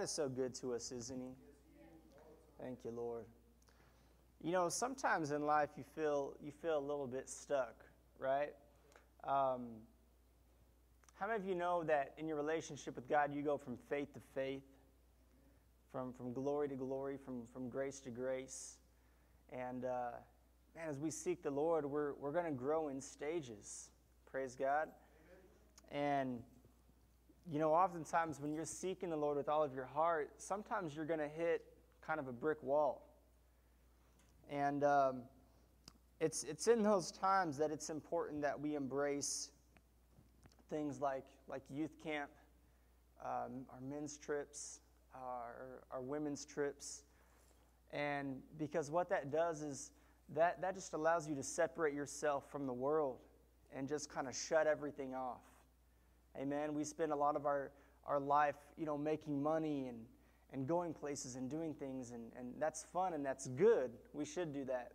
God is so good to us, isn't He? Thank you, Lord. You know, sometimes in life you feel you feel a little bit stuck, right? Um, how many of you know that in your relationship with God you go from faith to faith, from from glory to glory, from from grace to grace, and uh, man, as we seek the Lord, we're we're going to grow in stages. Praise God. And you know, oftentimes when you're seeking the Lord with all of your heart, sometimes you're going to hit kind of a brick wall. And um, it's, it's in those times that it's important that we embrace things like, like youth camp, um, our men's trips, our, our women's trips. And because what that does is that, that just allows you to separate yourself from the world and just kind of shut everything off. Amen. We spend a lot of our, our life, you know, making money and, and going places and doing things, and, and that's fun and that's good. We should do that.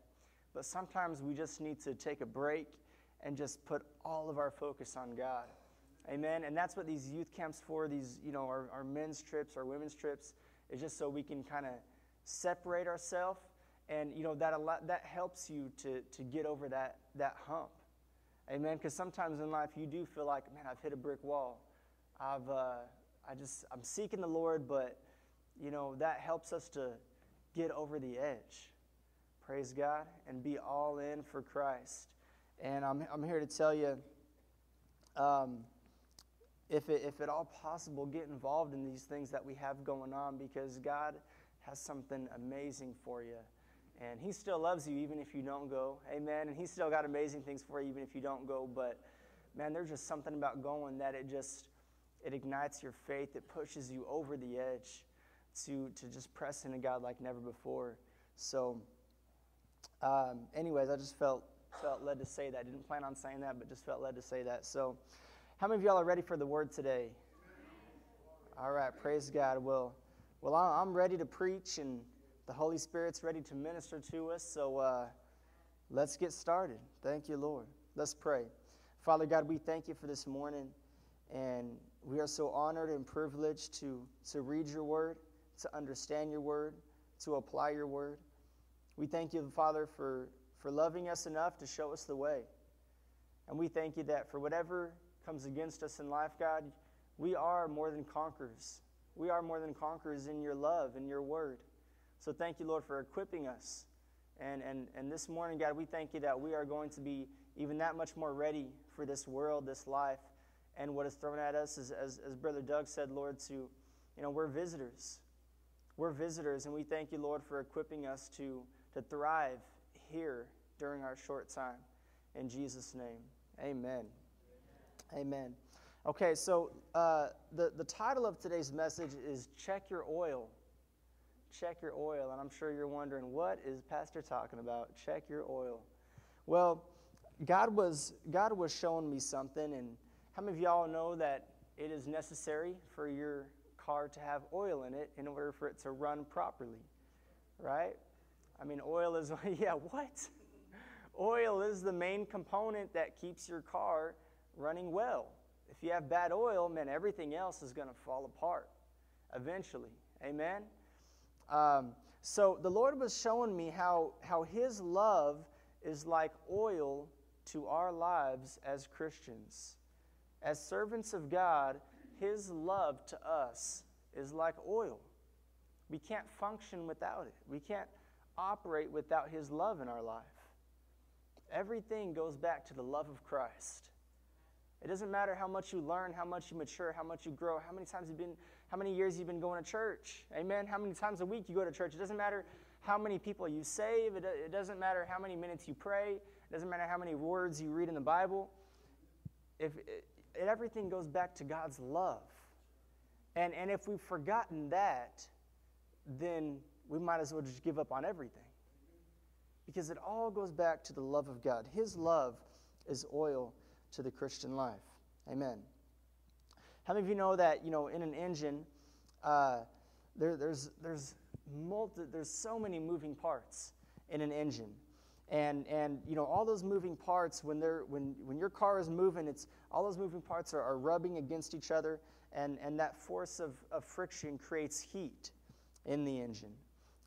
But sometimes we just need to take a break and just put all of our focus on God. Amen. And that's what these youth camps for, these, you know, our, our men's trips, our women's trips, is just so we can kind of separate ourselves. And, you know, that, that helps you to, to get over that, that hump. Amen. Because sometimes in life you do feel like, man, I've hit a brick wall. I've, uh, I just, I'm seeking the Lord, but, you know, that helps us to get over the edge. Praise God and be all in for Christ. And I'm, I'm here to tell you, um, if, it, if at all possible, get involved in these things that we have going on because God has something amazing for you. And He still loves you even if you don't go. Amen. And He's still got amazing things for you even if you don't go. But man, there's just something about going that it just it ignites your faith. It pushes you over the edge to to just press into God like never before. So, um, anyways, I just felt felt led to say that. Didn't plan on saying that, but just felt led to say that. So, how many of y'all are ready for the word today? All right, praise God. Well, well, I'm ready to preach and the Holy Spirit's ready to minister to us. So uh, let's get started. Thank you, Lord. Let's pray. Father God, we thank you for this morning. And we are so honored and privileged to, to read your word, to understand your word, to apply your word. We thank you, Father, for, for loving us enough to show us the way. And we thank you that for whatever comes against us in life, God, we are more than conquerors. We are more than conquerors in your love and your word. So thank you, Lord, for equipping us. And, and, and this morning, God, we thank you that we are going to be even that much more ready for this world, this life, and what is thrown at us, is, as, as Brother Doug said, Lord, to, you know, we're visitors. We're visitors, and we thank you, Lord, for equipping us to, to thrive here during our short time. In Jesus' name, amen. Amen. amen. Okay, so uh, the, the title of today's message is Check Your Oil check your oil. And I'm sure you're wondering, what is Pastor talking about? Check your oil. Well, God was, God was showing me something, and how many of y'all know that it is necessary for your car to have oil in it in order for it to run properly? Right? I mean, oil is, yeah, what? Oil is the main component that keeps your car running well. If you have bad oil, man, everything else is going to fall apart eventually. Amen? Um, so the Lord was showing me how, how His love is like oil to our lives as Christians. As servants of God, His love to us is like oil. We can't function without it, we can't operate without His love in our life. Everything goes back to the love of Christ. It doesn't matter how much you learn, how much you mature, how much you grow, how many times you've been how many years you've been going to church. Amen. How many times a week you go to church. It doesn't matter how many people you save. It, doesn't matter how many minutes you pray. It doesn't matter how many words you read in the Bible. If it, everything goes back to God's love. And, and if we've forgotten that, then we might as well just give up on everything. Because it all goes back to the love of God. His love is oil to the Christian life. Amen. How many of you know that, you know, in an engine, uh, there, there's, there's, multi, there's so many moving parts in an engine. And, and you know, all those moving parts, when, they're, when, when your car is moving, it's, all those moving parts are, are rubbing against each other and, and that force of, of friction creates heat in the engine.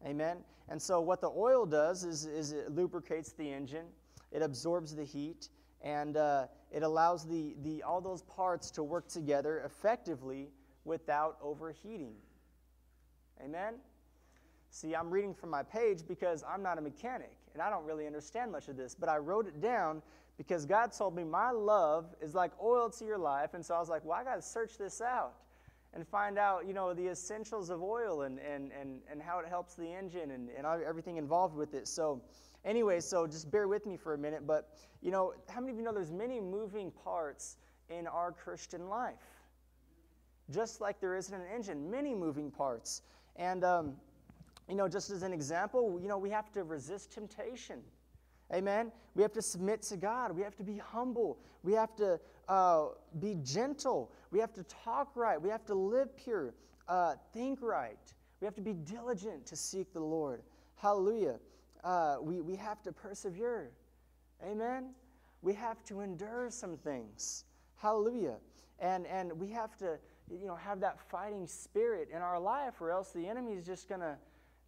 Amen? And so, what the oil does is, is it lubricates the engine, it absorbs the heat, and uh, it allows the, the, all those parts to work together effectively without overheating. Amen? See, I'm reading from my page because I'm not a mechanic and I don't really understand much of this, but I wrote it down because God told me my love is like oil to your life. And so I was like, well, I got to search this out and find out, you know, the essentials of oil and, and, and, and how it helps the engine and, and everything involved with it. So, anyway, so just bear with me for a minute. But, you know, how many of you know there's many moving parts in our Christian life? Just like there is in an engine, many moving parts. And, um, you know, just as an example, you know, we have to resist temptation. Amen. We have to submit to God. We have to be humble. We have to uh, be gentle. We have to talk right. We have to live pure, uh, think right. We have to be diligent to seek the Lord. Hallelujah. Uh, we, we have to persevere. Amen. We have to endure some things. Hallelujah. And, and we have to, you know, have that fighting spirit in our life, or else the enemy is just going to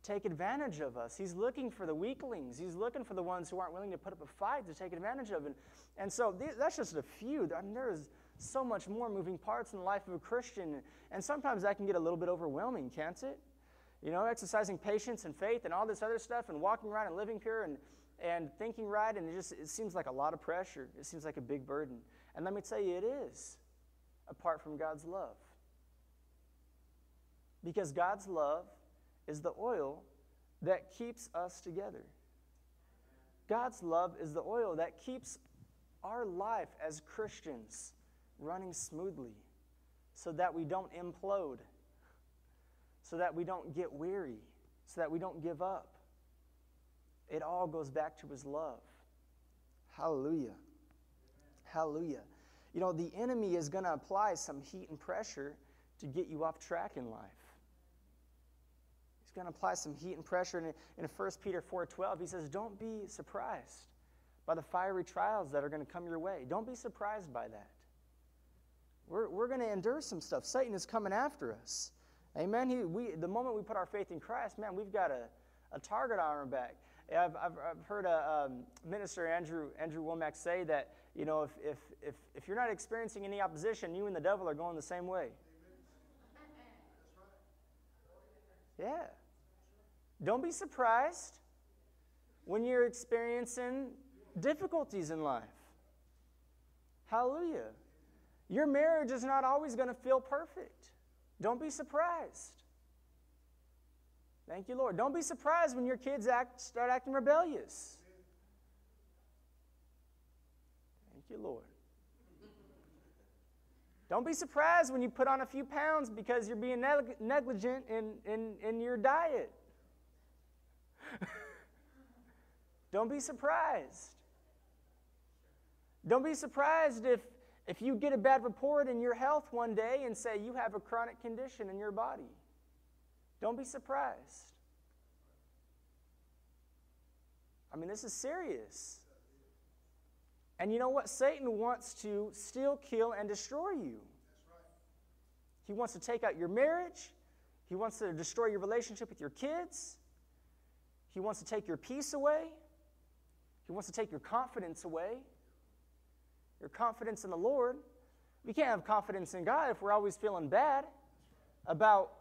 take advantage of us. He's looking for the weaklings. He's looking for the ones who aren't willing to put up a fight to take advantage of. And, and so that's just a few. I mean, there is so much more moving parts in the life of a Christian. And sometimes that can get a little bit overwhelming, can't it? You know, exercising patience and faith and all this other stuff and walking around and living pure and, and thinking right. And it just it seems like a lot of pressure. It seems like a big burden. And let me tell you, it is apart from God's love. Because God's love is the oil that keeps us together. God's love is the oil that keeps our life as Christians running smoothly so that we don't implode, so that we don't get weary, so that we don't give up. It all goes back to His love. Hallelujah. Hallelujah. You know, the enemy is going to apply some heat and pressure to get you off track in life. He's going to apply some heat and pressure. In 1 Peter 4.12, he says, don't be surprised by the fiery trials that are going to come your way. Don't be surprised by that. We're, we're going to endure some stuff. Satan is coming after us. Amen. He, we, the moment we put our faith in Christ, man, we've got a, a target on our back. I've, I've, I've heard a um, minister, Andrew, Andrew Wommack, say that, you know, if, if, if, if you're not experiencing any opposition, you and the devil are going the same way. Yeah. Don't be surprised when you're experiencing difficulties in life. Hallelujah. Your marriage is not always going to feel perfect. Don't be surprised. Thank you, Lord. Don't be surprised when your kids act, start acting rebellious. Thank you, Lord. Don't be surprised when you put on a few pounds because you're being negligent in, in, in your diet. Don't be surprised. Don't be surprised if, if you get a bad report in your health one day and say you have a chronic condition in your body. Don't be surprised. I mean, this is serious. And you know what? Satan wants to steal, kill, and destroy you. He wants to take out your marriage. He wants to destroy your relationship with your kids. He wants to take your peace away. He wants to take your confidence away. Your confidence in the Lord. We can't have confidence in God if we're always feeling bad about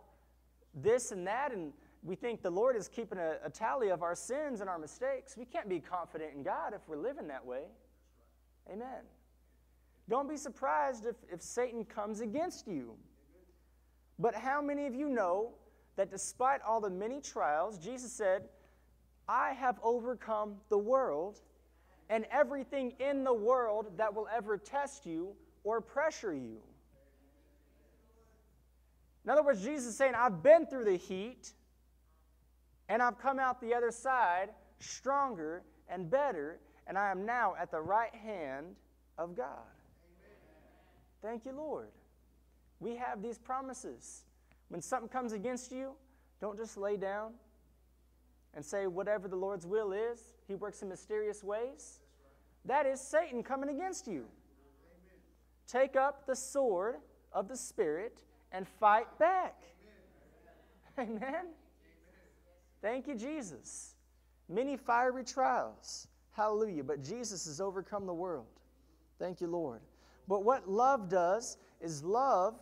this and that, and we think the Lord is keeping a, a tally of our sins and our mistakes. We can't be confident in God if we're living that way. Amen. Don't be surprised if, if Satan comes against you. But how many of you know that despite all the many trials, Jesus said, I have overcome the world and everything in the world that will ever test you or pressure you. In other words, Jesus is saying, I've been through the heat and I've come out the other side stronger and better, and I am now at the right hand of God. Amen. Thank you, Lord. We have these promises. When something comes against you, don't just lay down and say, whatever the Lord's will is, He works in mysterious ways. That is Satan coming against you. Take up the sword of the Spirit, and fight back. Amen. Thank you, Jesus. Many fiery trials. Hallelujah. But Jesus has overcome the world. Thank you, Lord. But what love does is love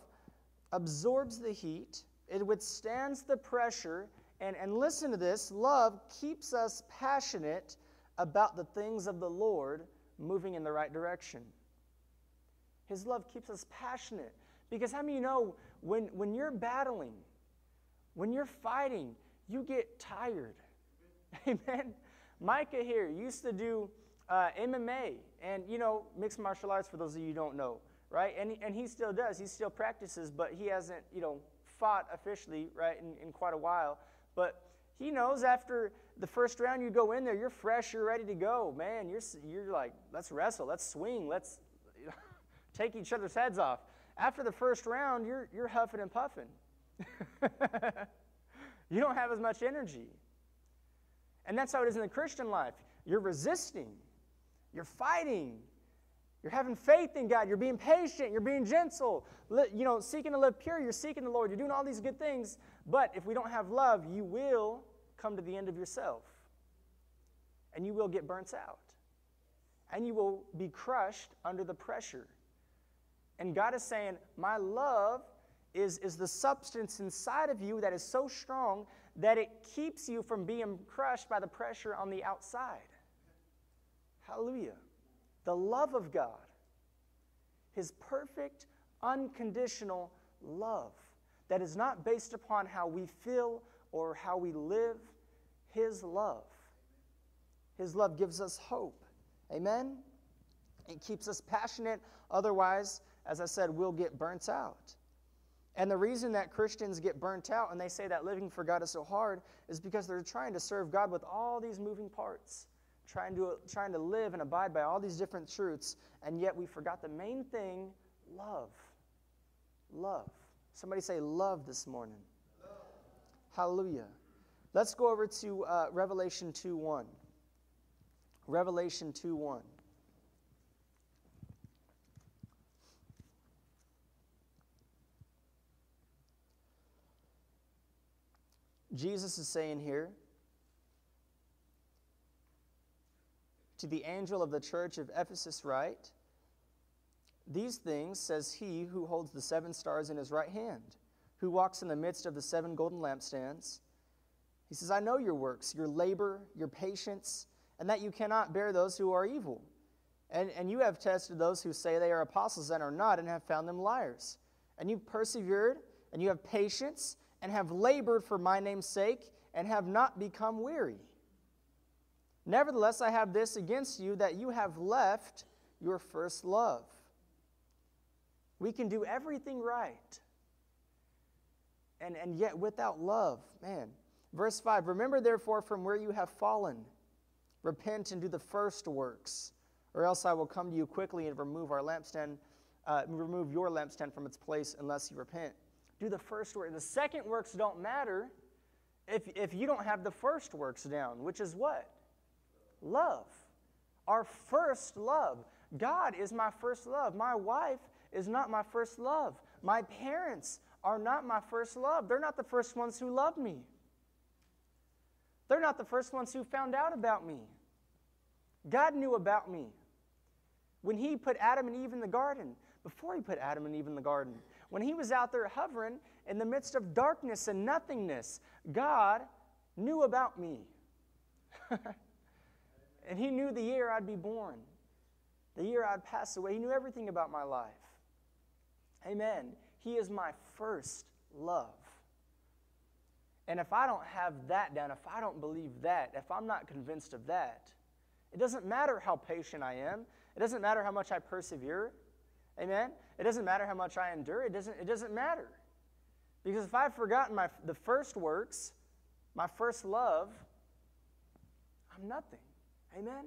absorbs the heat, it withstands the pressure, and, and listen to this love keeps us passionate about the things of the Lord moving in the right direction. His love keeps us passionate. Because how many you know when, when you're battling, when you're fighting, you get tired. Amen. Micah here used to do uh, MMA and, you know, mixed martial arts for those of you who don't know, right? And, and he still does. He still practices, but he hasn't, you know, fought officially, right, in, in quite a while. But he knows after the first round you go in there, you're fresh, you're ready to go. Man, you're, you're like, let's wrestle, let's swing, let's take each other's heads off. After the first round, you're, you're huffing and puffing. you don't have as much energy. And that's how it is in the Christian life. You're resisting, you're fighting, you're having faith in God, you're being patient, you're being gentle, you know, seeking to live pure, you're seeking the Lord, you're doing all these good things. But if we don't have love, you will come to the end of yourself. And you will get burnt out. And you will be crushed under the pressure. And God is saying, My love is, is the substance inside of you that is so strong that it keeps you from being crushed by the pressure on the outside. Hallelujah. The love of God, His perfect, unconditional love that is not based upon how we feel or how we live, His love. His love gives us hope. Amen? It keeps us passionate. Otherwise, as I said, we'll get burnt out. And the reason that Christians get burnt out and they say that living for God is so hard is because they're trying to serve God with all these moving parts, trying to, trying to live and abide by all these different truths, and yet we forgot the main thing love. Love. Somebody say love this morning. Love. Hallelujah. Let's go over to uh, Revelation 2 1. Revelation 2 1. Jesus is saying here to the angel of the church of Ephesus, write, These things says he who holds the seven stars in his right hand, who walks in the midst of the seven golden lampstands. He says, I know your works, your labor, your patience, and that you cannot bear those who are evil. And, and you have tested those who say they are apostles and are not, and have found them liars. And you've persevered, and you have patience, and have labored for my name's sake and have not become weary. Nevertheless, I have this against you that you have left your first love. We can do everything right. And, and yet, without love, man. Verse 5 Remember, therefore, from where you have fallen, repent and do the first works, or else I will come to you quickly and remove our lampstand, uh, remove your lampstand from its place unless you repent do the first work. The second works don't matter if, if you don't have the first works down, which is what? Love. Our first love. God is my first love. My wife is not my first love. My parents are not my first love. They're not the first ones who loved me. They're not the first ones who found out about me. God knew about me. When He put Adam and Eve in the garden, before He put Adam and Eve in the garden, when he was out there hovering in the midst of darkness and nothingness, God knew about me. and he knew the year I'd be born, the year I'd pass away. He knew everything about my life. Amen. He is my first love. And if I don't have that down, if I don't believe that, if I'm not convinced of that, it doesn't matter how patient I am. It doesn't matter how much I persevere. Amen? It doesn't matter how much I endure, it doesn't, it doesn't matter. Because if I've forgotten my, the first works, my first love, I'm nothing. Amen?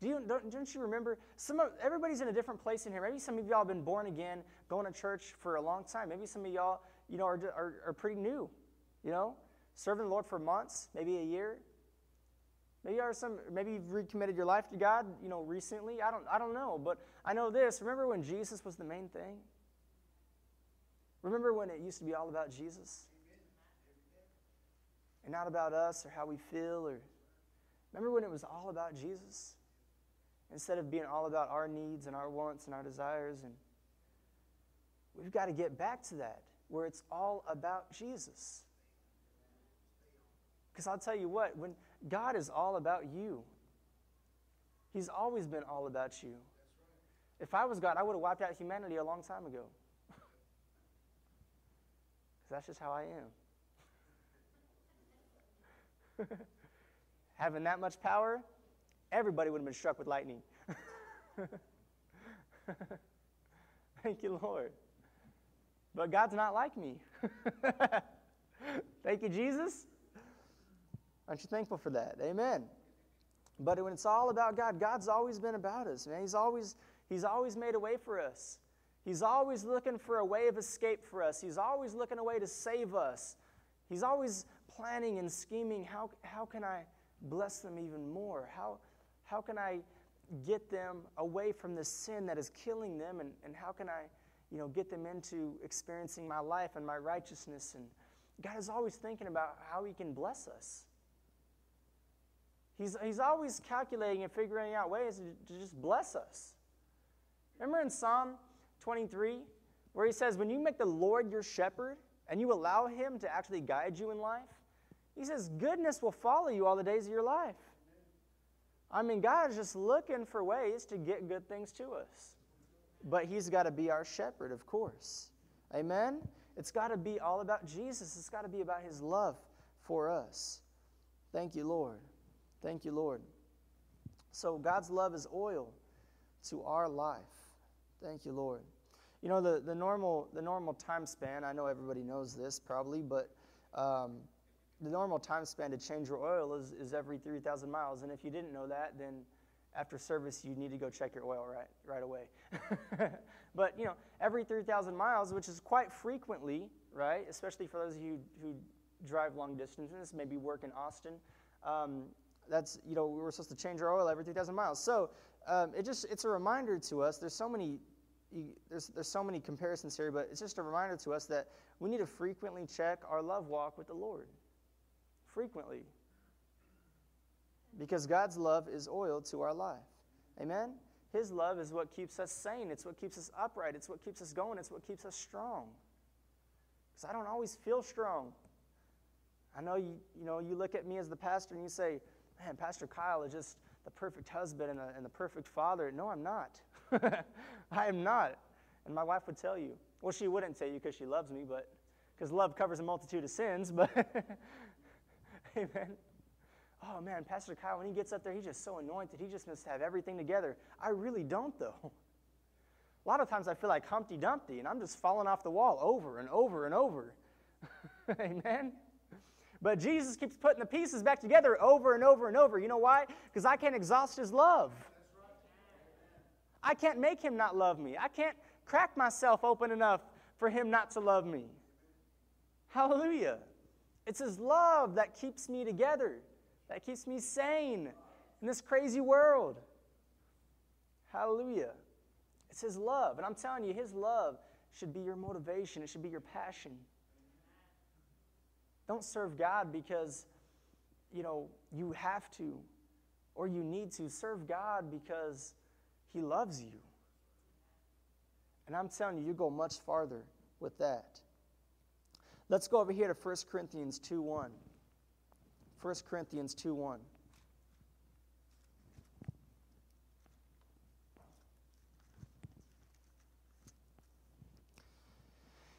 Do you, don't, don't you remember? Some of, everybody's in a different place in here. Maybe some of y'all have been born again, going to church for a long time. Maybe some of y'all, you know, are, are, are pretty new, you know, serving the Lord for months, maybe a year. Maybe are some maybe you've recommitted your life to God, you know, recently. I don't I don't know, but I know this. Remember when Jesus was the main thing? Remember when it used to be all about Jesus? And not about us or how we feel or remember when it was all about Jesus? Instead of being all about our needs and our wants and our desires and we've got to get back to that where it's all about Jesus. Because I'll tell you what, when God is all about you, He's always been all about you. If I was God, I would have wiped out humanity a long time ago. Because that's just how I am. Having that much power, everybody would have been struck with lightning. Thank you, Lord. But God's not like me. Thank you, Jesus. Aren't you thankful for that? Amen. But when it's all about God, God's always been about us, man. He's always, he's always made a way for us. He's always looking for a way of escape for us. He's always looking a way to save us. He's always planning and scheming how, how can I bless them even more? How, how can I get them away from the sin that is killing them? And, and how can I you know, get them into experiencing my life and my righteousness? And God is always thinking about how He can bless us. He's, he's always calculating and figuring out ways to, to just bless us. Remember in Psalm 23, where he says, When you make the Lord your shepherd and you allow him to actually guide you in life, he says, Goodness will follow you all the days of your life. I mean, God is just looking for ways to get good things to us. But he's got to be our shepherd, of course. Amen? It's got to be all about Jesus, it's got to be about his love for us. Thank you, Lord. Thank you, Lord. So God's love is oil to our life. Thank you, Lord. You know, the, the, normal, the normal time span, I know everybody knows this probably, but um, the normal time span to change your oil is, is every 3,000 miles. And if you didn't know that, then after service, you need to go check your oil right, right away. but, you know, every 3,000 miles, which is quite frequently, right, especially for those of you who drive long distances, maybe work in Austin, um, that's you know we were supposed to change our oil every 3,000 miles. So um, it just it's a reminder to us. There's so many there's there's so many comparisons here, but it's just a reminder to us that we need to frequently check our love walk with the Lord. Frequently. Because God's love is oil to our life. Amen? His love is what keeps us sane. It's what keeps us upright. It's what keeps us going. It's what keeps us strong. Because I don't always feel strong. I know you, you know, you look at me as the pastor and you say, man, Pastor Kyle is just the perfect husband and, a, and the perfect father. No, I'm not. I am not. And my wife would tell you. Well, she wouldn't tell you because she loves me, but because love covers a multitude of sins. But, amen. Oh man, Pastor Kyle, when he gets up there, he's just so anointed. He just must have everything together. I really don't, though. A lot of times I feel like Humpty Dumpty, and I'm just falling off the wall over and over and over. Amen. But Jesus keeps putting the pieces back together over and over and over. You know why? Because I can't exhaust his love. I can't make him not love me. I can't crack myself open enough for him not to love me. Hallelujah. It's his love that keeps me together, that keeps me sane in this crazy world. Hallelujah. It's his love. And I'm telling you, his love should be your motivation, it should be your passion. Don't serve God because, you know, you have to or you need to. Serve God because He loves you. And I'm telling you, you go much farther with that. Let's go over here to 1 Corinthians 2 1. 1 Corinthians 2 1.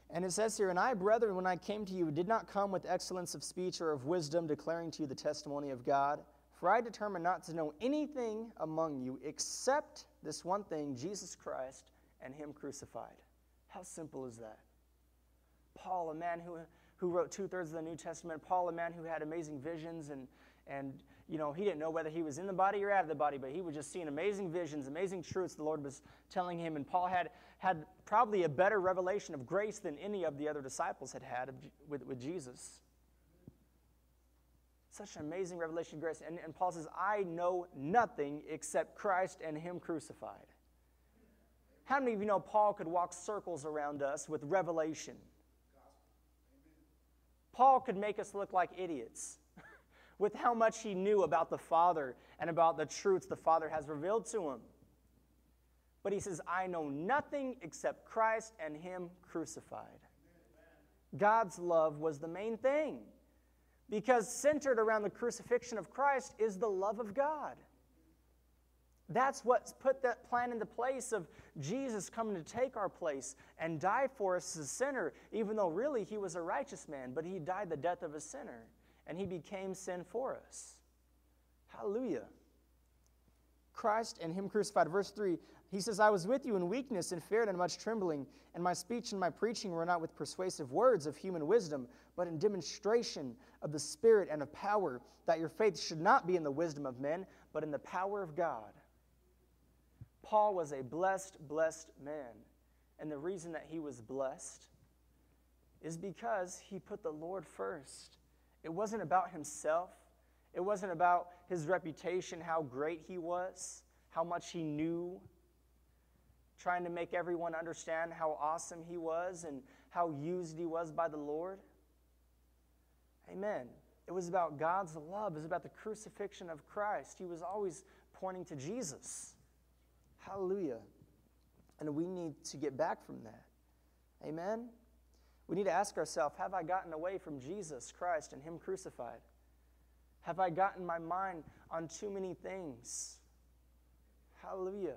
And it says here, And I, brethren, when I came to you, did not come with excellence of speech or of wisdom, declaring to you the testimony of God. For I determined not to know anything among you except this one thing, Jesus Christ and Him crucified. How simple is that? Paul, a man who, who wrote two thirds of the New Testament, Paul, a man who had amazing visions and, and you know, he didn't know whether he was in the body or out of the body, but he was just seeing amazing visions, amazing truths the Lord was telling him. And Paul had, had probably a better revelation of grace than any of the other disciples had had with, with Jesus. Such an amazing revelation of grace. And, and Paul says, I know nothing except Christ and Him crucified. How many of you know Paul could walk circles around us with revelation? Paul could make us look like idiots with how much he knew about the Father and about the truths the Father has revealed to him. But he says, I know nothing except Christ and Him crucified. God's love was the main thing because centered around the crucifixion of Christ is the love of God. That's what's put that plan into place of Jesus coming to take our place and die for us as a sinner, even though really he was a righteous man, but he died the death of a sinner and he became sin for us. Hallelujah. Christ and him crucified. Verse 3 he says, I was with you in weakness and fear and much trembling, and my speech and my preaching were not with persuasive words of human wisdom, but in demonstration of the Spirit and of power, that your faith should not be in the wisdom of men, but in the power of God. Paul was a blessed, blessed man. And the reason that he was blessed is because he put the Lord first. It wasn't about himself, it wasn't about his reputation, how great he was, how much he knew trying to make everyone understand how awesome he was and how used he was by the Lord. Amen. It was about God's love, it was about the crucifixion of Christ. He was always pointing to Jesus. Hallelujah. And we need to get back from that. Amen. We need to ask ourselves Have I gotten away from Jesus Christ and Him crucified? Have I gotten my mind on too many things? Hallelujah.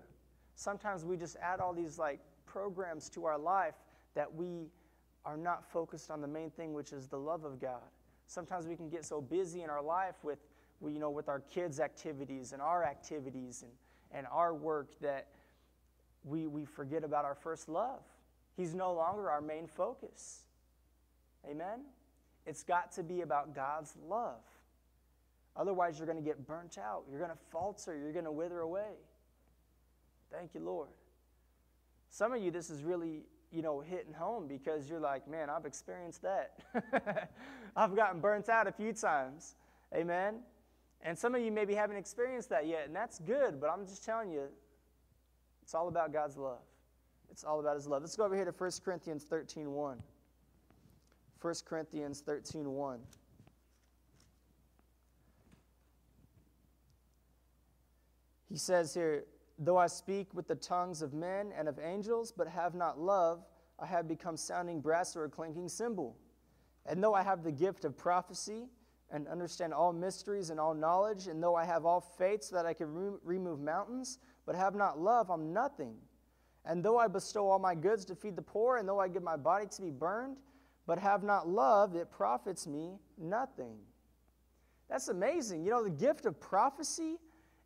Sometimes we just add all these like programs to our life that we are not focused on the main thing, which is the love of God. Sometimes we can get so busy in our life with, you know, with our kids' activities and our activities and, and our work that we, we forget about our first love. He's no longer our main focus. Amen? It's got to be about God's love. Otherwise, you're going to get burnt out. You're going to falter. You're going to wither away. Thank you, Lord. Some of you, this is really, you know, hitting home because you're like, man, I've experienced that. I've gotten burnt out a few times. Amen. And some of you maybe haven't experienced that yet, and that's good, but I'm just telling you, it's all about God's love. It's all about his love. Let's go over here to 1 Corinthians 13 1. 1 Corinthians 13 1. He says here, Though I speak with the tongues of men and of angels, but have not love, I have become sounding brass or a clinking cymbal. And though I have the gift of prophecy and understand all mysteries and all knowledge, and though I have all faith so that I can re- remove mountains, but have not love, I'm nothing. And though I bestow all my goods to feed the poor, and though I give my body to be burned, but have not love, it profits me nothing. That's amazing. You know, the gift of prophecy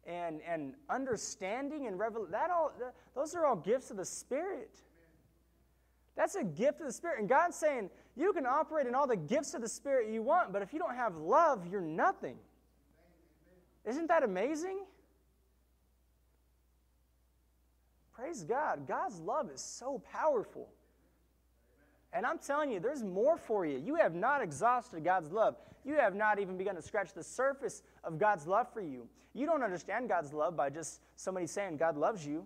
and, and understanding and revelation, that all, those are all gifts of the Spirit. That's a gift of the Spirit. And God's saying, you can operate in all the gifts of the Spirit you want, but if you don't have love, you're nothing. Isn't that amazing? Praise God. God's love is so powerful. And I'm telling you, there's more for you. You have not exhausted God's love. You have not even begun to scratch the surface of God's love for you. You don't understand God's love by just somebody saying God loves you.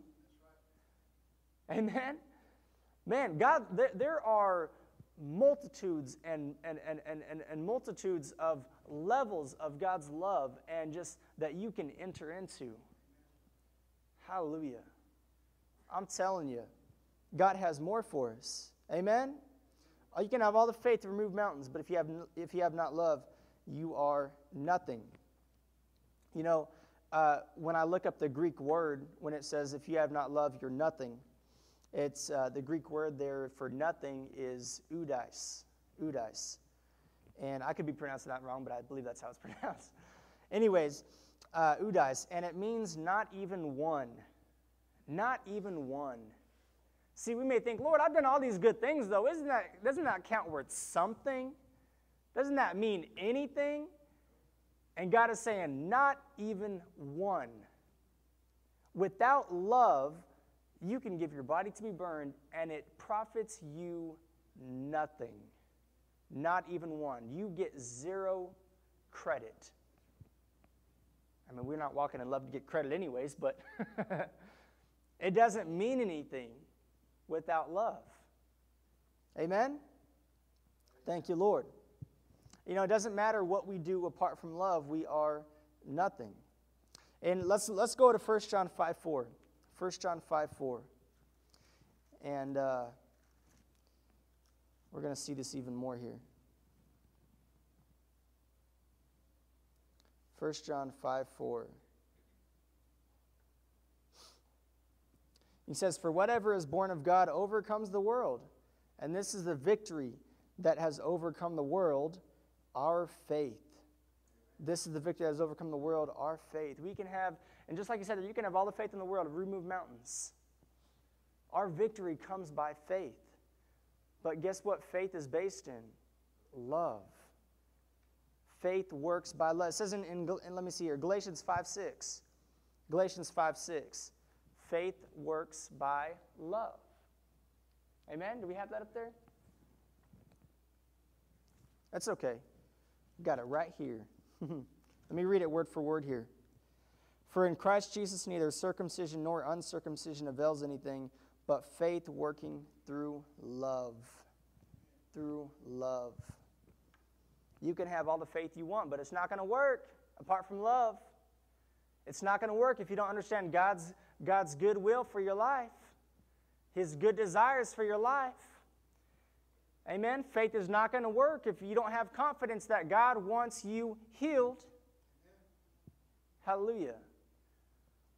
Amen? Man, God, there, there are multitudes and, and, and, and, and, and multitudes of levels of God's love and just that you can enter into. Hallelujah. I'm telling you, God has more for us. Amen? Oh, you can have all the faith to remove mountains, but if you have, if you have not love, you are nothing. You know, uh, when I look up the Greek word, when it says, if you have not love, you're nothing, it's uh, the Greek word there for nothing is udais. Udais. And I could be pronouncing that wrong, but I believe that's how it's pronounced. Anyways, uh, udais, and it means not even one. Not even one. See, we may think, Lord, I've done all these good things, though. Isn't that, doesn't that count worth something? Doesn't that mean anything? And God is saying, not even one. Without love, you can give your body to be burned, and it profits you nothing. Not even one. You get zero credit. I mean, we're not walking in love to get credit, anyways, but it doesn't mean anything without love. Amen? Thank you, Lord. You know, it doesn't matter what we do apart from love, we are nothing. And let's, let's go to 1 John 5 4. 1 John 5 4. And uh, we're going to see this even more here. 1 John 5 4. He says, For whatever is born of God overcomes the world. And this is the victory that has overcome the world, our faith. This is the victory that has overcome the world, our faith. We can have, and just like you said, you can have all the faith in the world, to remove mountains. Our victory comes by faith. But guess what faith is based in? Love. Faith works by love. It says in, in, in let me see here, Galatians 5 6. Galatians 5 6. Faith works by love. Amen? Do we have that up there? That's okay. Got it right here. Let me read it word for word here. For in Christ Jesus neither circumcision nor uncircumcision avails anything, but faith working through love. Through love. You can have all the faith you want, but it's not going to work apart from love. It's not going to work if you don't understand God's, God's good will for your life, His good desires for your life. Amen. Faith is not going to work if you don't have confidence that God wants you healed. Hallelujah.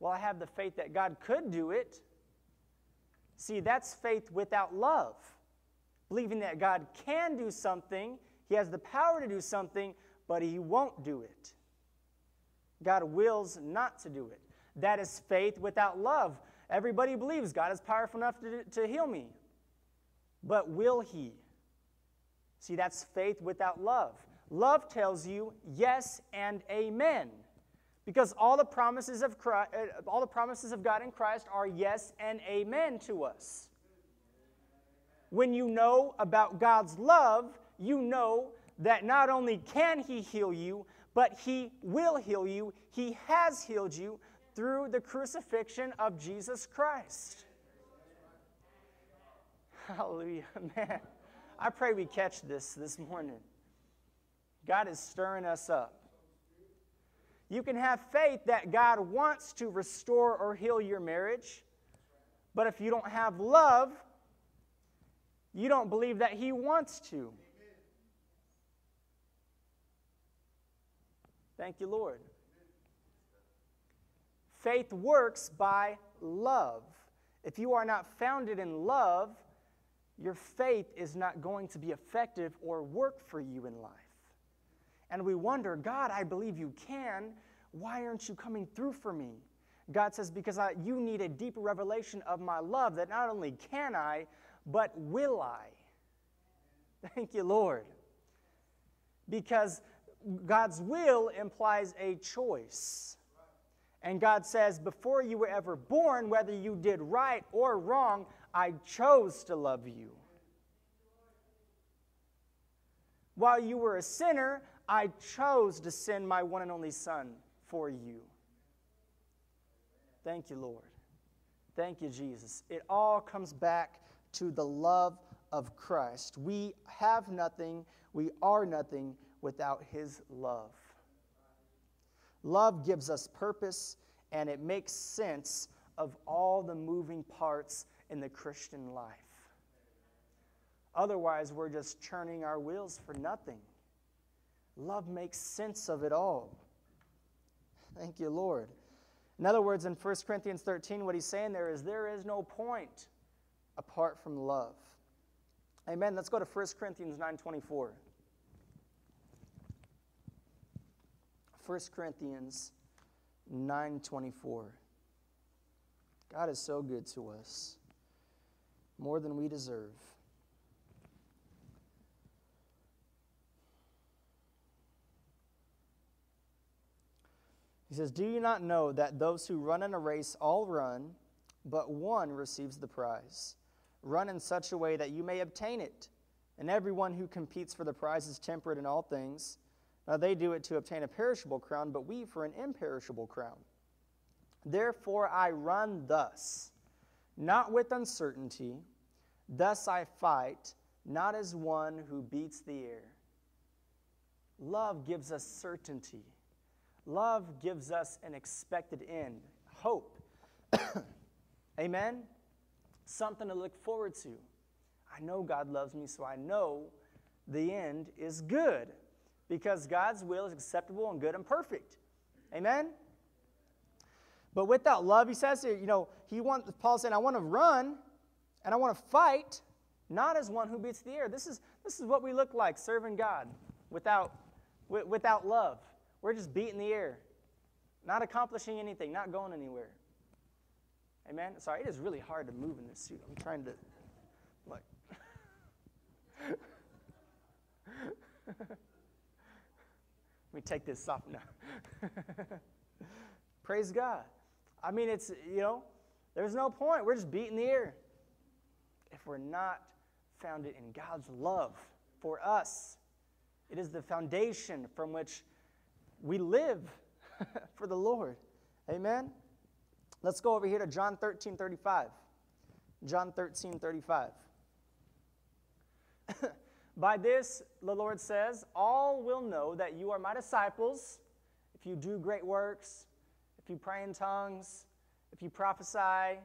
Well, I have the faith that God could do it. See, that's faith without love. Believing that God can do something, He has the power to do something, but He won't do it. God wills not to do it. That is faith without love. Everybody believes God is powerful enough to, to heal me. But will He? See, that's faith without love. Love tells you yes and amen. Because all the promises of Christ, uh, all the promises of God in Christ are yes and amen to us. When you know about God's love, you know that not only can he heal you, but he will heal you. He has healed you through the crucifixion of Jesus Christ. Hallelujah, man. I pray we catch this this morning. God is stirring us up. You can have faith that God wants to restore or heal your marriage, but if you don't have love, you don't believe that He wants to. Thank you, Lord. Faith works by love. If you are not founded in love, your faith is not going to be effective or work for you in life. And we wonder, God, I believe you can. Why aren't you coming through for me? God says, Because I, you need a deeper revelation of my love that not only can I, but will I. Thank you, Lord. Because God's will implies a choice. And God says, Before you were ever born, whether you did right or wrong, I chose to love you. While you were a sinner, I chose to send my one and only Son for you. Thank you, Lord. Thank you, Jesus. It all comes back to the love of Christ. We have nothing, we are nothing without His love. Love gives us purpose and it makes sense of all the moving parts in the Christian life. Otherwise, we're just churning our wheels for nothing. Love makes sense of it all. Thank you, Lord. In other words, in 1 Corinthians 13, what he's saying there is there is no point apart from love. Amen. Let's go to 1 Corinthians 9:24. 1 Corinthians 9:24. God is so good to us. More than we deserve. He says, Do you not know that those who run in a race all run, but one receives the prize? Run in such a way that you may obtain it. And everyone who competes for the prize is temperate in all things. Now they do it to obtain a perishable crown, but we for an imperishable crown. Therefore I run thus, not with uncertainty. Thus I fight, not as one who beats the air. Love gives us certainty. Love gives us an expected end, hope. Amen? Something to look forward to. I know God loves me, so I know the end is good because God's will is acceptable and good and perfect. Amen? But without love, he says you know, he wants, Paul saying, I want to run and I want to fight, not as one who beats the air. This is, this is what we look like serving God without, without love. We're just beating the air, not accomplishing anything, not going anywhere. Amen? Sorry, it is really hard to move in this suit. I'm trying to, like. Let me take this off now. Praise God. I mean, it's, you know, there's no point. We're just beating the air if we're not founded in God's love for us. It is the foundation from which we live for the Lord. Amen? Let's go over here to John 13 35. John 13 35. By this, the Lord says, all will know that you are my disciples if you do great works, if you pray in tongues, if you prophesy,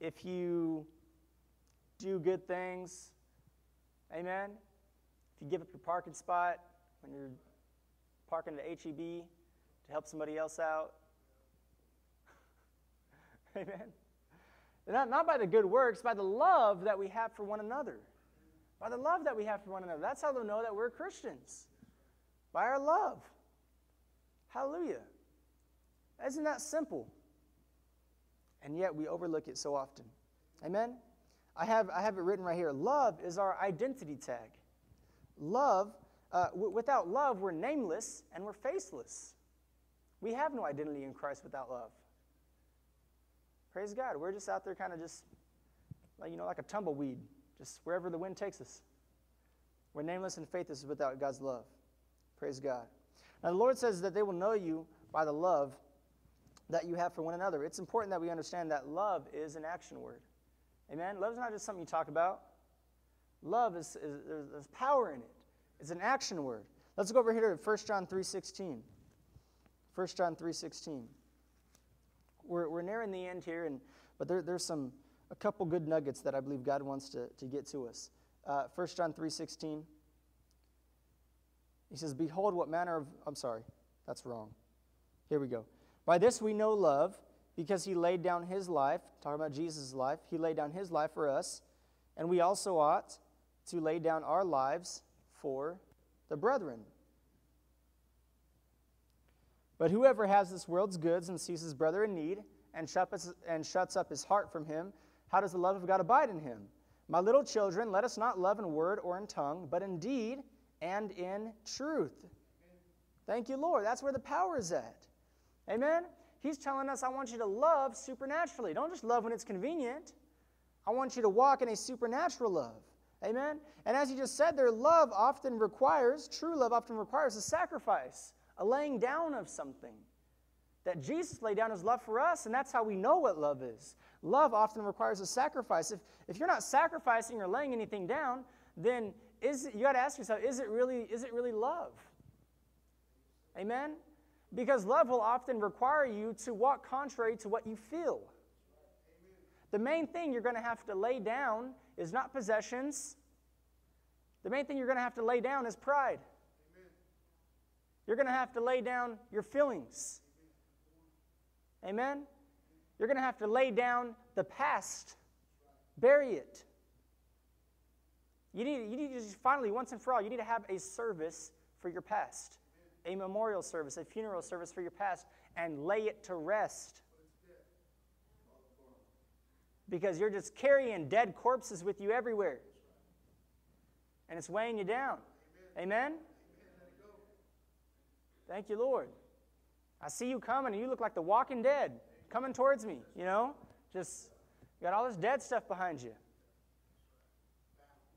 if you do good things. Amen. If you give up your parking spot when you're parking at HEB to help somebody else out. Amen. Not, not by the good works, by the love that we have for one another. By the love that we have for one another. That's how they'll know that we're Christians. By our love. Hallelujah. Isn't that simple? And yet we overlook it so often. Amen? I have, I have it written right here. Love is our identity tag. Love, uh, w- without love, we're nameless and we're faceless. We have no identity in Christ without love. Praise God. We're just out there kind of just, like, you know, like a tumbleweed just wherever the wind takes us. We're nameless and faithless without God's love. Praise God. Now, the Lord says that they will know you by the love that you have for one another. It's important that we understand that love is an action word. Amen? Love is not just something you talk about. Love is, is there's power in it. It's an action word. Let's go over here to 1 John 3.16. 1 John 3.16. We're, we're nearing the end here, and, but there, there's some a couple good nuggets that I believe God wants to, to get to us. Uh, 1 John 3.16, he says, Behold what manner of, I'm sorry, that's wrong. Here we go. By this we know love, because he laid down his life, talking about Jesus' life, he laid down his life for us, and we also ought to lay down our lives for the brethren. But whoever has this world's goods and sees his brother in need and shuts, and shuts up his heart from him, how does the love of God abide in him? My little children, let us not love in word or in tongue, but in deed and in truth. Thank you, Lord. That's where the power is at. Amen? He's telling us, I want you to love supernaturally. Don't just love when it's convenient. I want you to walk in a supernatural love. Amen? And as you just said, their love often requires, true love often requires a sacrifice, a laying down of something. That Jesus laid down his love for us, and that's how we know what love is. Love often requires a sacrifice. If, if you're not sacrificing or laying anything down, then is it, you got to ask yourself, is it really is it really love? Amen? Because love will often require you to walk contrary to what you feel. The main thing you're going to have to lay down is not possessions. The main thing you're going to have to lay down is pride. You're going to have to lay down your feelings. Amen? You're going to have to lay down the past, bury it. You need, you need to just finally, once and for all, you need to have a service for your past, a memorial service, a funeral service for your past, and lay it to rest. Because you're just carrying dead corpses with you everywhere. And it's weighing you down. Amen? Amen? Thank you, Lord. I see you coming, and you look like the walking dead coming towards me, you know? Just got all this dead stuff behind you.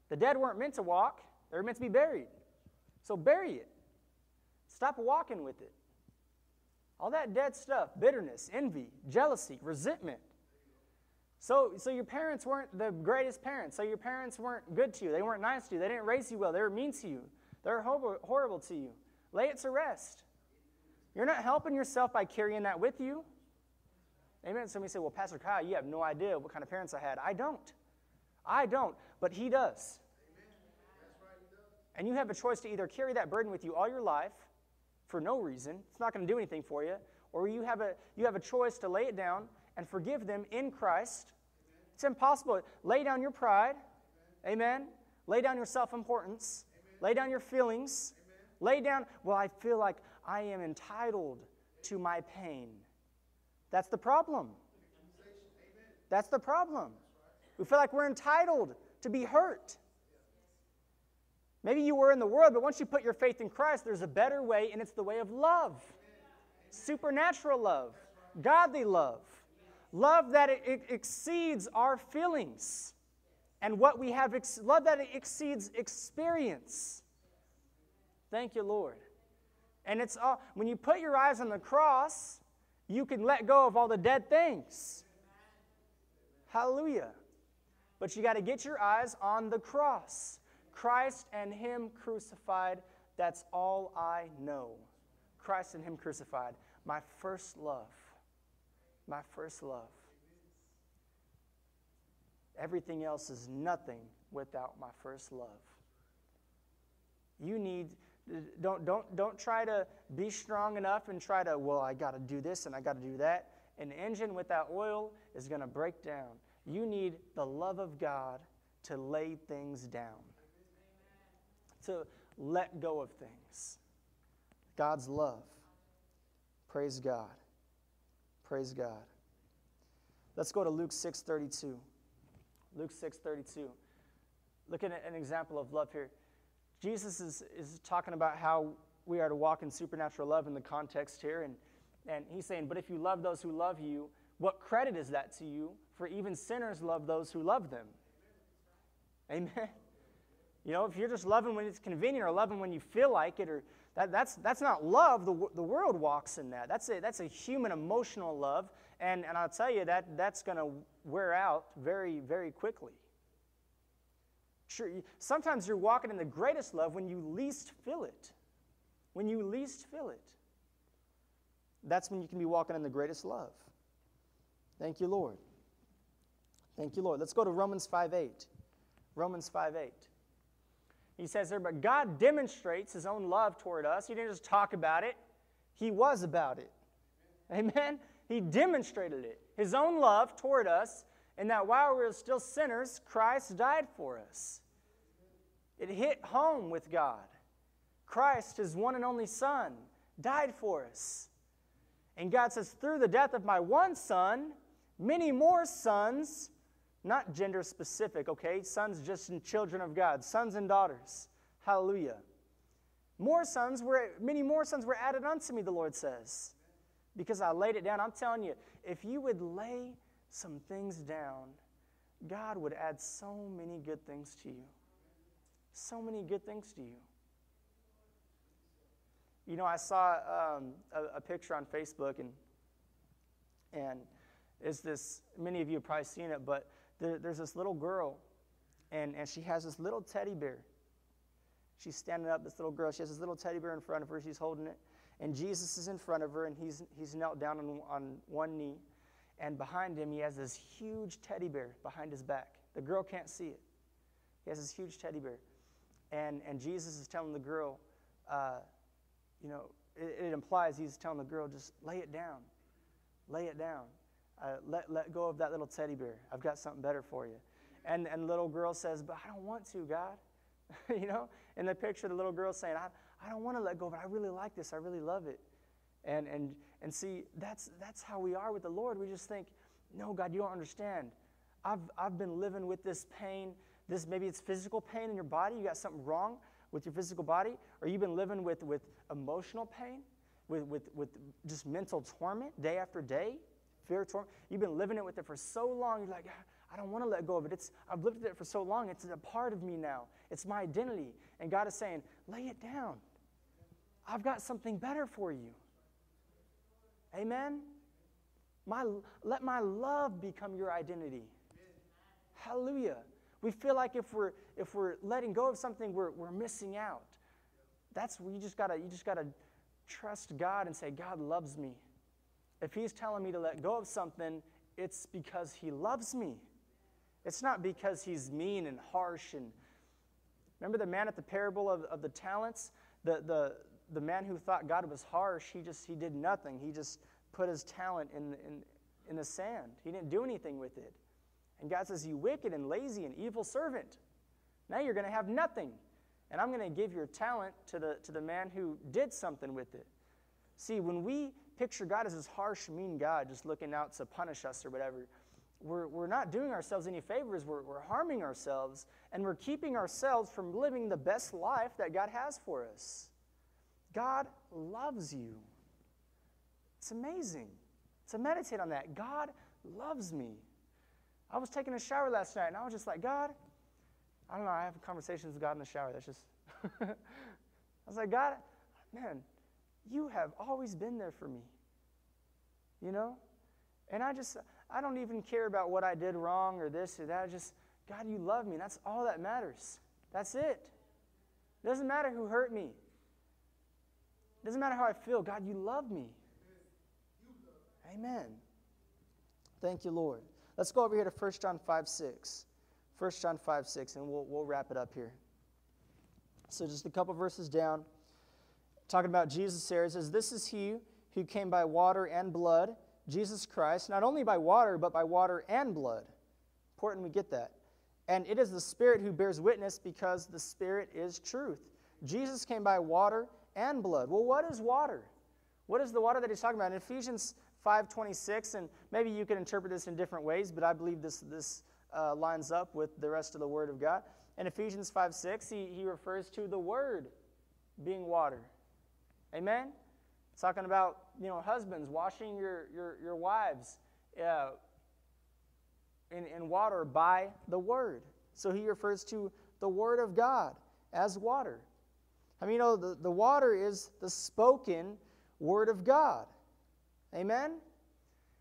The dead weren't meant to walk, they were meant to be buried. So bury it. Stop walking with it. All that dead stuff bitterness, envy, jealousy, resentment. So, so your parents weren't the greatest parents. So your parents weren't good to you. They weren't nice to you. They didn't raise you well. They were mean to you. They were horrible, horrible to you. Lay it to rest. You're not helping yourself by carrying that with you. Amen. Somebody say, Well, Pastor Kyle, you have no idea what kind of parents I had. I don't. I don't, but he does. Amen. And you have a choice to either carry that burden with you all your life for no reason, it's not going to do anything for you, or you have, a, you have a choice to lay it down and forgive them in Christ. It's impossible. Lay down your pride. Amen. Lay down your self importance. Lay down your feelings. Lay down, well, I feel like I am entitled to my pain. That's the problem. That's the problem. We feel like we're entitled to be hurt. Maybe you were in the world, but once you put your faith in Christ, there's a better way, and it's the way of love supernatural love, godly love, love that it, exceeds our feelings and what we have, love that it exceeds experience. Thank you, Lord. And it's all, when you put your eyes on the cross, you can let go of all the dead things. Hallelujah. But you got to get your eyes on the cross. Christ and Him crucified, that's all I know. Christ and Him crucified. My first love. My first love. Everything else is nothing without my first love. You need, don't, don't, don't try to be strong enough and try to, well, I got to do this and I got to do that. An engine without oil is going to break down. You need the love of God to lay things down, to let go of things. God's love. Praise God. Praise God. Let's go to Luke 6:32. Luke 6:32. Look at an example of love here. Jesus is, is talking about how we are to walk in supernatural love in the context here, and, and he's saying, But if you love those who love you, what credit is that to you? For even sinners love those who love them. Amen. You know, if you're just loving when it's convenient or loving when you feel like it, or that, that's, that's not love. The, the world walks in that. That's a, that's a human emotional love. And, and I'll tell you, that, that's going to wear out very, very quickly. Sure, sometimes you're walking in the greatest love when you least feel it. When you least feel it. That's when you can be walking in the greatest love. Thank you, Lord. Thank you, Lord. Let's go to Romans 5 8. Romans 5 8. He says there, but God demonstrates his own love toward us. He didn't just talk about it, he was about it. Amen? He demonstrated it, his own love toward us, and that while we were still sinners, Christ died for us. It hit home with God. Christ, his one and only Son, died for us. And God says, through the death of my one Son, many more sons not gender specific, okay? Sons just children of God, sons and daughters. Hallelujah. More sons were, many more sons were added unto me, the Lord says, because I laid it down. I'm telling you, if you would lay some things down, God would add so many good things to you. So many good things to you. You know, I saw um, a, a, picture on Facebook, and and is this? Many of you have probably seen it, but there, there's this little girl, and, and she has this little teddy bear. She's standing up, this little girl. She has this little teddy bear in front of her. She's holding it. And Jesus is in front of her, and he's, he's knelt down on, on one knee. And behind him, he has this huge teddy bear behind his back. The girl can't see it. He has this huge teddy bear. And, and Jesus is telling the girl, uh, you know, it, it implies he's telling the girl, just lay it down. Lay it down uh, let, let go of that little teddy bear. I've got something better for you. And, and little girl says, But I don't want to, God. you know, in the picture, the little girl saying, I, I don't want to let go but. I really like this. I really love it. And, and, and see, that's, that's how we are with the Lord. We just think, No, God, you don't understand. I've, I've been living with this pain. This maybe it's physical pain in your body. You got something wrong with your physical body, or you've been living with, with emotional pain, with, with, with just mental torment day after day fear, torment. You've been living it with it for so long. You're like, I don't want to let go of it. It's, I've lived with it for so long. It's a part of me now. It's my identity. And God is saying, lay it down. I've got something better for you. Amen? My, let my love become your identity. Hallelujah. We feel like if we're, if we're letting go of something, we're, we're missing out. that's where you just gotta you just gotta trust God and say, God loves me. If He's telling me to let go of something, it's because He loves me. It's not because He's mean and harsh and remember the man at the parable of, of the talents? The, the, the man who thought God was harsh, he just he did nothing. He just put his talent in, in, in the sand. He didn't do anything with it. And God says, You wicked and lazy and evil servant. Now you're going to have nothing. And I'm going to give your talent to the, to the man who did something with it. See, when we picture God as this harsh, mean God just looking out to punish us or whatever, we're, we're not doing ourselves any favors. We're, we're harming ourselves, and we're keeping ourselves from living the best life that God has for us. God loves you. It's amazing to meditate on that. God loves me. I was taking a shower last night, and I was just like, God, I don't know, I have conversations with God in the shower. That's just, I was like, God, man, you have always been there for me. You know? And I just, I don't even care about what I did wrong or this or that. Just, God, you love me. That's all that matters. That's it. It doesn't matter who hurt me. It doesn't matter how I feel. God, you love me. Amen. Thank you, Lord. Let's go over here to 1 John 5 6. 1 John 5 6, and we'll, we'll wrap it up here. So, just a couple verses down, talking about Jesus here. It says, This is he who came by water and blood, Jesus Christ, not only by water, but by water and blood. Important we get that. And it is the Spirit who bears witness because the Spirit is truth. Jesus came by water and blood. Well, what is water? What is the water that he's talking about? In Ephesians 5.26, and maybe you can interpret this in different ways, but I believe this, this uh, lines up with the rest of the Word of God. In Ephesians 5 6, he, he refers to the Word being water. Amen? talking about, you know, husbands washing your, your, your wives uh, in, in water by the Word. So he refers to the Word of God as water. I mean, you know, the, the water is the spoken Word of God. Amen?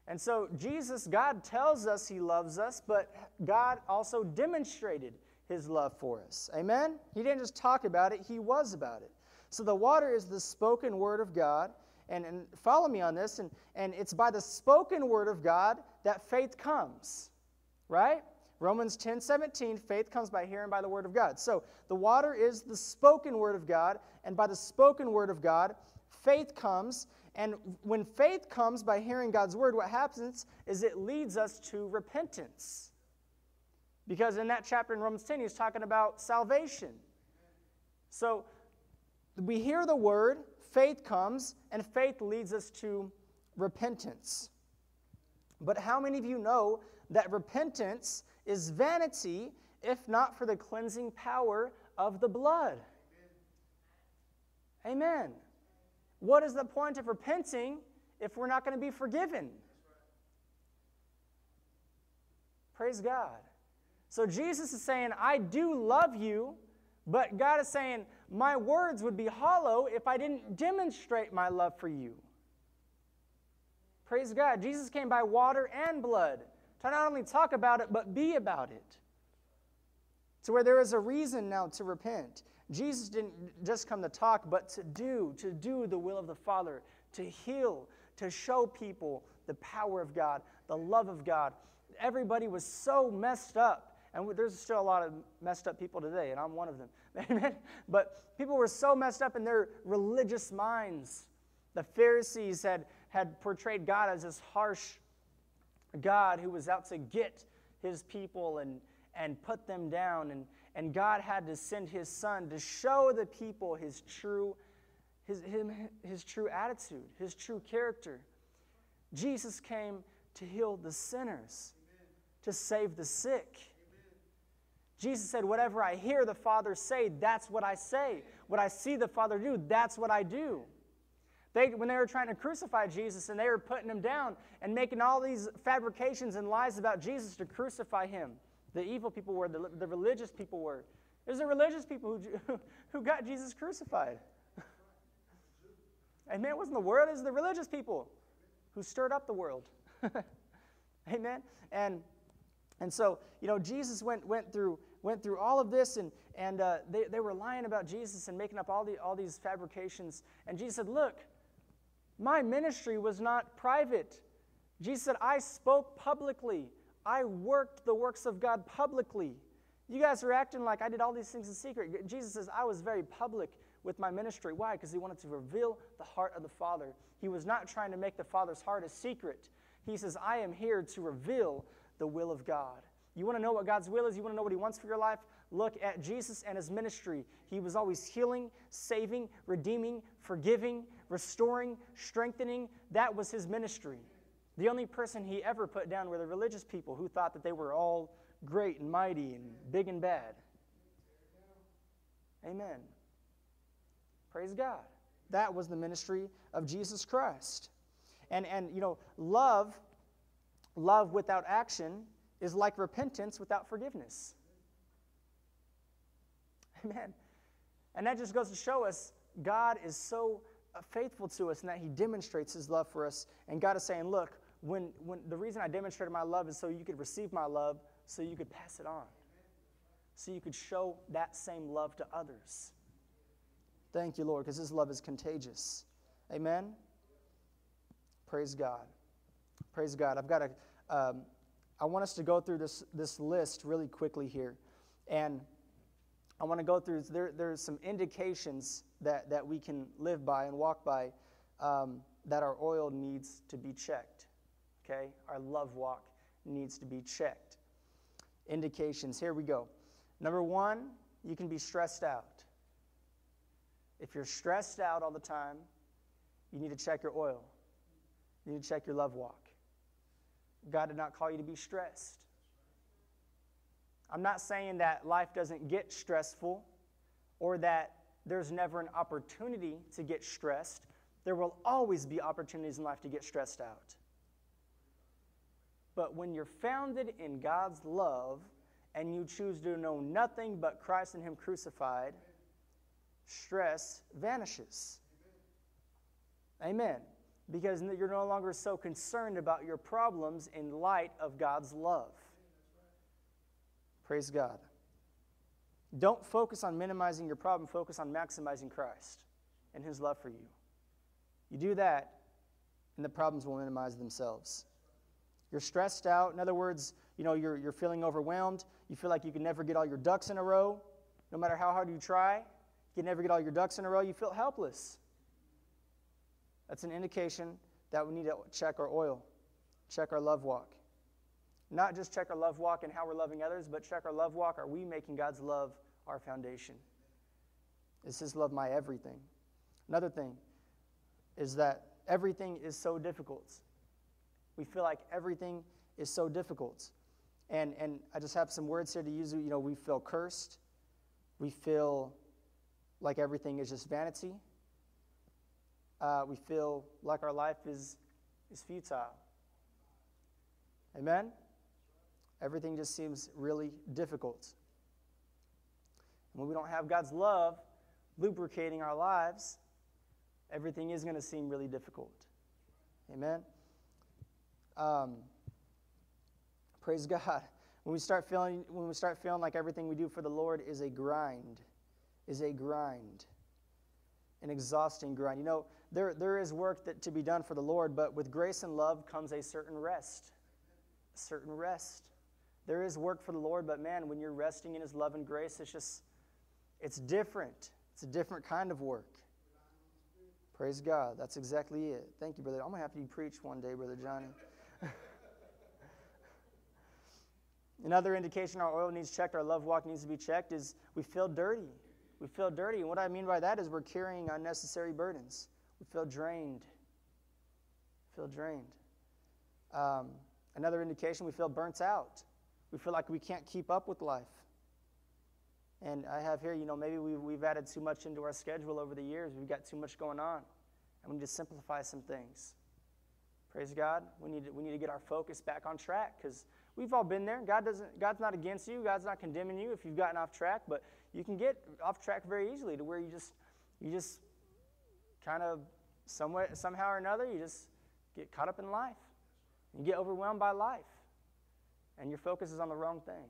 And so, Jesus, God tells us He loves us, but God also demonstrated His love for us. Amen? He didn't just talk about it, He was about it. So, the water is the spoken word of God. And, and follow me on this. And, and it's by the spoken word of God that faith comes, right? Romans 10 17, faith comes by hearing by the word of God. So, the water is the spoken word of God, and by the spoken word of God, faith comes. And when faith comes by hearing God's word, what happens is it leads us to repentance. Because in that chapter in Romans 10, he's talking about salvation. So we hear the word, faith comes, and faith leads us to repentance. But how many of you know that repentance is vanity if not for the cleansing power of the blood? Amen. Amen. What is the point of repenting if we're not going to be forgiven? Praise God. So Jesus is saying, I do love you, but God is saying, my words would be hollow if I didn't demonstrate my love for you. Praise God. Jesus came by water and blood to not only talk about it, but be about it. To where there is a reason now to repent. Jesus didn't just come to talk, but to do, to do the will of the Father, to heal, to show people the power of God, the love of God. Everybody was so messed up. And there's still a lot of messed up people today, and I'm one of them. Amen. But people were so messed up in their religious minds. The Pharisees had, had portrayed God as this harsh God who was out to get his people and, and put them down. And, and God had to send his son to show the people his true, his, his, his true attitude, his true character. Jesus came to heal the sinners, Amen. to save the sick. Jesus said, Whatever I hear the Father say, that's what I say. What I see the Father do, that's what I do. They, when they were trying to crucify Jesus and they were putting him down and making all these fabrications and lies about Jesus to crucify him, the evil people were, the, the religious people were. It was the religious people who, who got Jesus crucified. Amen. It wasn't the world, it was the religious people who stirred up the world. Amen. And and so, you know, Jesus went went through went through all of this and, and uh, they, they were lying about Jesus and making up all, the, all these fabrications. And Jesus said, Look, my ministry was not private. Jesus said, I spoke publicly. I worked the works of God publicly. You guys are acting like I did all these things in secret. Jesus says, I was very public with my ministry. Why? Because he wanted to reveal the heart of the Father. He was not trying to make the Father's heart a secret. He says, I am here to reveal the will of God. You want to know what God's will is? You want to know what He wants for your life? Look at Jesus and His ministry. He was always healing, saving, redeeming, forgiving, restoring, strengthening. That was His ministry. The only person He ever put down were the religious people who thought that they were all great and mighty and big and bad. Amen. Praise God. That was the ministry of Jesus Christ. And, and you know, love, love without action is like repentance without forgiveness. Amen. And that just goes to show us God is so uh, faithful to us and that He demonstrates His love for us. And God is saying, look, when, when the reason I demonstrated my love is so you could receive my love, so you could pass it on, so you could show that same love to others. Thank you, Lord, because His love is contagious. Amen. Praise God. Praise God. I've got a. Um, I want us to go through this, this list really quickly here. And I want to go through, there, there's some indications that, that we can live by and walk by um, that our oil needs to be checked. Okay? Our love walk needs to be checked. Indications, here we go. Number one, you can be stressed out. If you're stressed out all the time, you need to check your oil. You need to check your love walk. God did not call you to be stressed. I'm not saying that life doesn't get stressful or that there's never an opportunity to get stressed. There will always be opportunities in life to get stressed out. But when you're founded in God's love and you choose to know nothing but Christ and Him crucified, stress vanishes. Amen because you're no longer so concerned about your problems in light of God's love. Praise God. Don't focus on minimizing your problem, focus on maximizing Christ and His love for you. You do that, and the problems will minimize themselves. You're stressed out. In other words, you know, you're, you're feeling overwhelmed. You feel like you can never get all your ducks in a row. No matter how hard you try, you can never get all your ducks in a row. You feel helpless. That's an indication that we need to check our oil, check our love walk. Not just check our love walk and how we're loving others, but check our love walk. Are we making God's love our foundation? Is His love my everything? Another thing is that everything is so difficult. We feel like everything is so difficult. And, and I just have some words here to use. You know, we feel cursed. We feel like everything is just vanity uh, we feel like our life is, is futile. Amen? Everything just seems really difficult. And when we don't have God's love lubricating our lives, everything is going to seem really difficult. Amen? Um, praise God. When we start feeling when we start feeling like everything we do for the Lord is a grind, is a grind, an exhausting grind. You know, there, there is work that, to be done for the Lord, but with grace and love comes a certain rest. A certain rest. There is work for the Lord, but man, when you're resting in His love and grace, it's just, it's different. It's a different kind of work. Praise God. That's exactly it. Thank you, brother. I'm going to have you preach one day, Brother Johnny. Another indication our oil needs checked, our love walk needs to be checked, is we feel dirty. We feel dirty. And what I mean by that is we're carrying unnecessary burdens. We feel drained. Feel drained. Um, another indication we feel burnt out. We feel like we can't keep up with life. And I have here, you know, maybe we've, we've added too much into our schedule over the years. We've got too much going on. And we need to simplify some things. Praise God. We need to, we need to get our focus back on track because we've all been there. God doesn't, God's not against you. God's not condemning you if you've gotten off track, but you can get off track very easily to where you just, you just kind of somewhere, somehow or another, you just get caught up in life. You get overwhelmed by life. And your focus is on the wrong thing.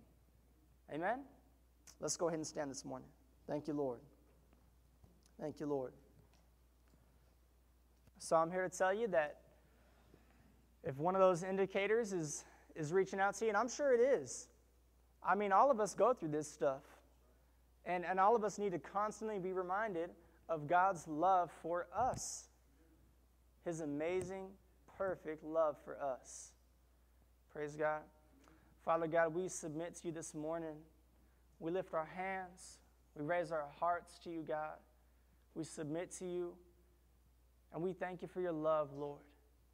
Amen? Let's go ahead and stand this morning. Thank you, Lord. Thank you, Lord. So I'm here to tell you that if one of those indicators is, is reaching out to you, and I'm sure it is, I mean, all of us go through this stuff. And, and all of us need to constantly be reminded of God's love for us, His amazing, perfect love for us. Praise God. Father God, we submit to you this morning. We lift our hands, we raise our hearts to you, God. We submit to you, and we thank you for your love, Lord.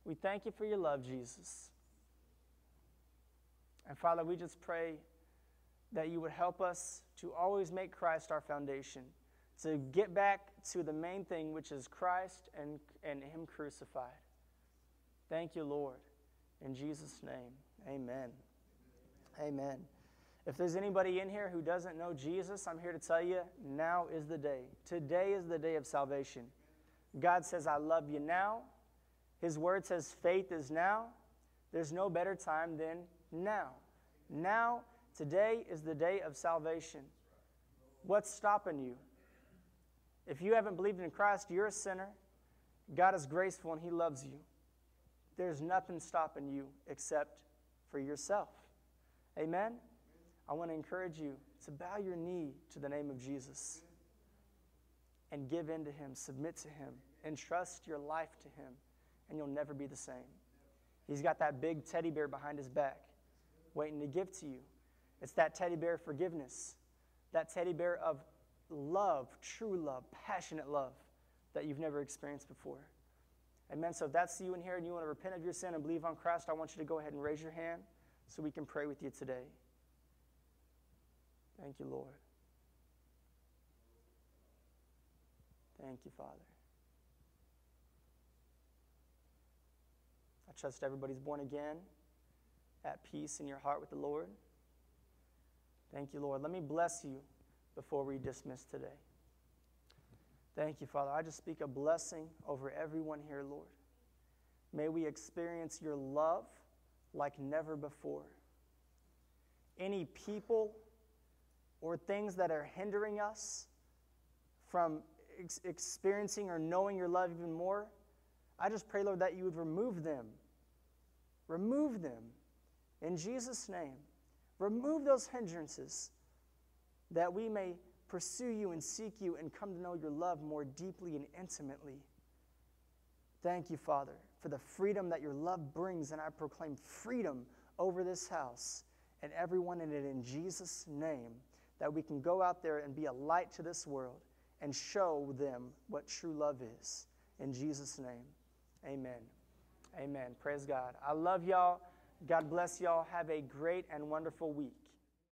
We thank you for your love, Jesus. And Father, we just pray that you would help us to always make Christ our foundation, to get back to the main thing, which is Christ and, and Him crucified. Thank you, Lord. In Jesus' name, amen. Amen. If there's anybody in here who doesn't know Jesus, I'm here to tell you now is the day. Today is the day of salvation. God says, I love you now. His word says, faith is now. There's no better time than now. Now Today is the day of salvation. What's stopping you? If you haven't believed in Christ, you're a sinner. God is graceful and He loves you. There's nothing stopping you except for yourself. Amen? I want to encourage you to bow your knee to the name of Jesus and give in to Him, submit to Him, and trust your life to Him, and you'll never be the same. He's got that big teddy bear behind His back waiting to give to you. It's that teddy bear forgiveness, that teddy bear of love, true love, passionate love that you've never experienced before. Amen. So if that's you in here and you want to repent of your sin and believe on Christ, I want you to go ahead and raise your hand so we can pray with you today. Thank you, Lord. Thank you, Father. I trust everybody's born again, at peace in your heart with the Lord. Thank you, Lord. Let me bless you before we dismiss today. Thank you, Father. I just speak a blessing over everyone here, Lord. May we experience your love like never before. Any people or things that are hindering us from ex- experiencing or knowing your love even more, I just pray, Lord, that you would remove them. Remove them in Jesus' name. Remove those hindrances that we may pursue you and seek you and come to know your love more deeply and intimately. Thank you, Father, for the freedom that your love brings, and I proclaim freedom over this house and everyone in it in Jesus' name, that we can go out there and be a light to this world and show them what true love is. In Jesus' name, amen. Amen. Praise God. I love y'all. God bless y'all. Have a great and wonderful week.